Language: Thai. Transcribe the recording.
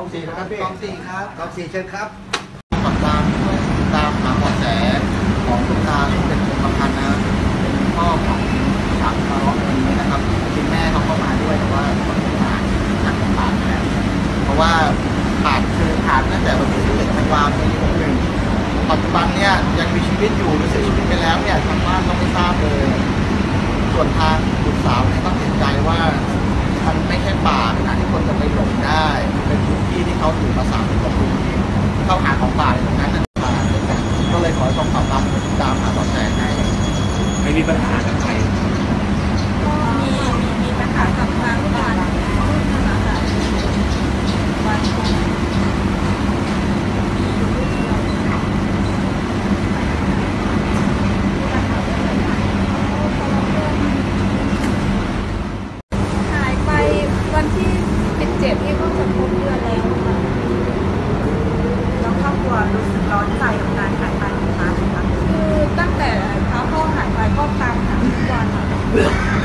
องสี่นะครับพี่กองสี่ครับกองสี่เชิญครับติดตามช่วยติดตามหาเบาะแสของคุณตาซึ่งเป็นคนสำคัญนะครับเป็นพ่อของสามทารกคนนี้นะครับคุณแม่เขาก็มาด้วยแต่ว่าคนที่มาจากผ่านแล้วเพราะว่าผ่านคือผ่านตั้งแต่วันที่11ธันวาคมปี61ปัจจุบันเนี่ยยังมีชีวิตอยู่หรือเสียชีวิตไปแล้วเนี่ยทางบ้านก็ไม่ทราบเลย ส่วนทาง เขาสู่มาสามสิบกว่าปีเข้าหาของป่าในตรงนั้นก็เลยขอส่งข่าวตามตามหาเบแทนให้ไม่มีปัญหากับใคร ก็จะครบเดือนแล้วค่ะแล้วครอบครัวรู้สึกร้อนใจกับการหายไปของพาร์ทไหมคะคือตั้งแต่พาพ่อหายไปก็ตามหาทุกวันค่ะ